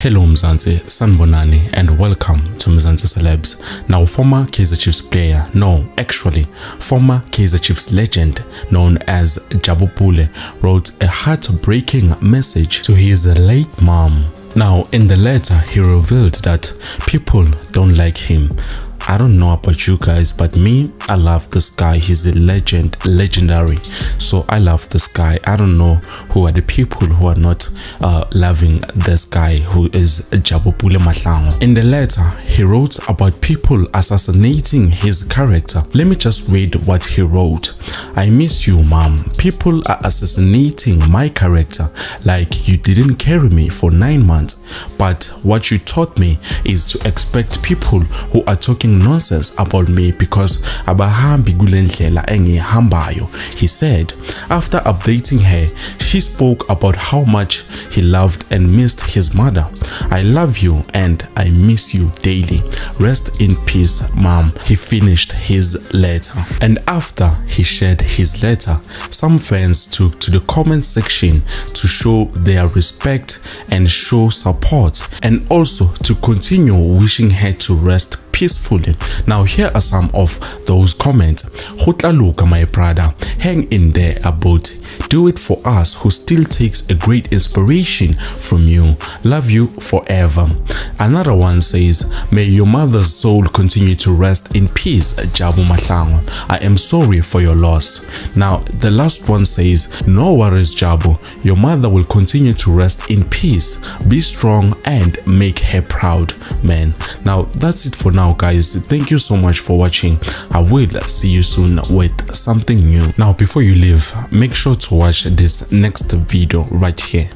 Hello Mzansi, Sanbonani and welcome to Mzansi Celebs. Now former Kaizer Chiefs player, no actually former Kaizer Chiefs legend known as Jabu Pule wrote a heartbreaking message to his late mom. Now in the letter he revealed that people don't like him I don't know about you guys, but me, I love this guy. He's a legend, legendary. So I love this guy. I don't know who are the people who are not uh, loving this guy who is Jabu Pule Mahlangu. In the letter, he wrote about people assassinating his character. Let me just read what he wrote. I miss you, mom. People are assassinating my character like you didn't carry me for nine months. But what you taught me is to expect people who are talking nonsense about me because abahambi kule ndlela engihambayo. He said after updating her she spoke about how much he loved and missed his mother. I love you and i miss you daily. Rest in peace mom he finished his letter. And after he shared his letter some fans took to the comment section to show their respect and show support and also to continue wishing her to rest peacefully. Now here are some of those comments. Luka, my brother, hang in there about do it for us who still takes a great inspiration from you. Love you forever. Another one says, May your mother's soul continue to rest in peace, Jabu Mahlangu. I am sorry for your loss. Now, the last one says, No worries, Jabu. Your mother will continue to rest in peace. Be strong and make her proud, man. Now, that's it for now, guys. Thank you so much for watching. I will see you soon with something new. Now, before you leave, make sure to watch this next video right here